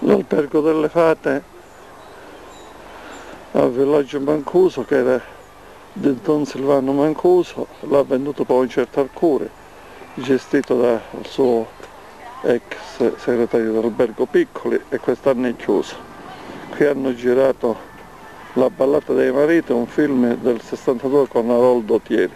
l'albergo delle fate al villaggio Mancuso che era di Don Silvano Mancuso, l'ha venduto poi un certo Arcuri, gestito dal suo ex segretario dell'albergo Piccoli e quest'anno è chiuso. Qui hanno girato La ballata dei mariti, un film del 62 con Aroldo Thieri.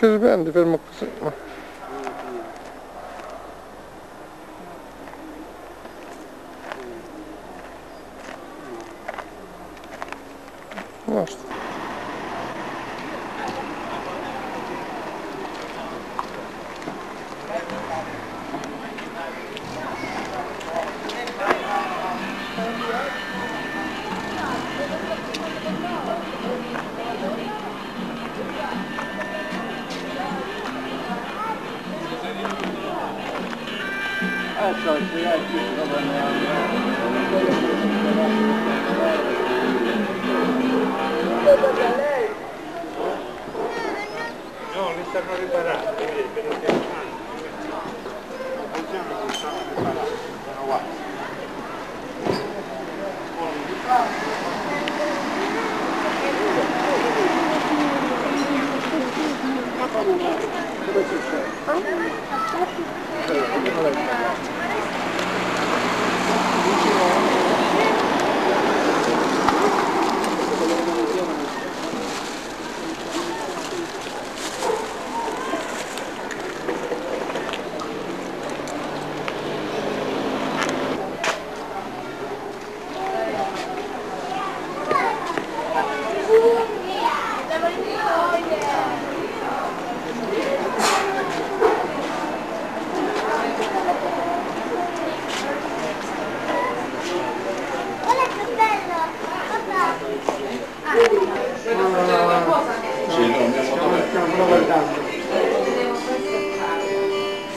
Because ben di per mo Her şarkıya herkes kazanıyor.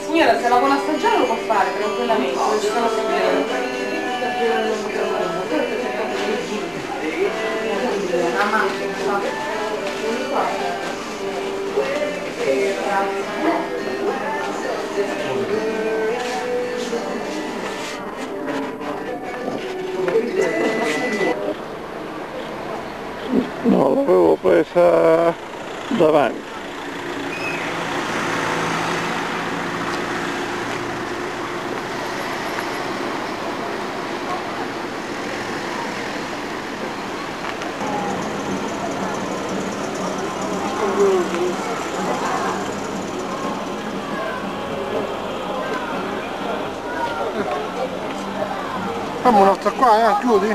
Signora, se la vuole assaggiare lo può fare tranquillamente, non ci sono problemi. No, l'avevo presa davanti Facciamo un'altra qua, eh? chiudi?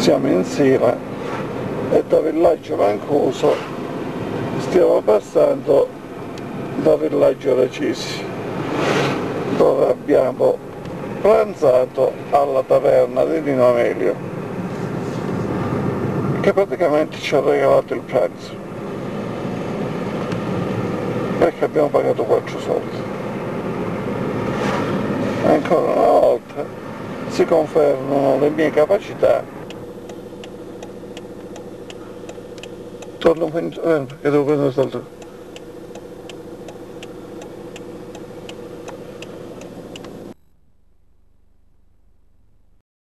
Siamo in Sila e da Villaggio Mancuso stiamo passando da Villaggio Recisi dove abbiamo pranzato alla taverna di Nino Amelio che praticamente ci ha regalato il pranzo perché abbiamo pagato 4 soldi. Ancora una volta si confermano le mie capacità todos los, bueno, que tocó nosotros.